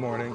Morning.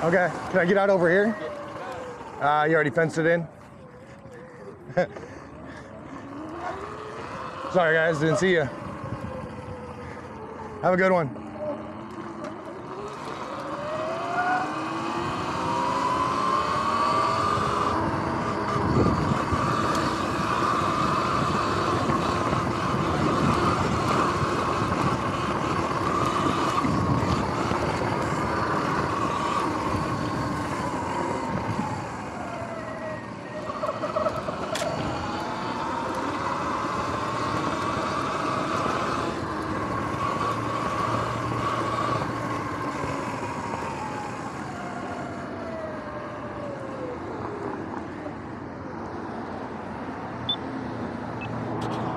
Okay, can I get out over here? Uh, you already fenced it in? Sorry guys, didn't see you. Have a good one.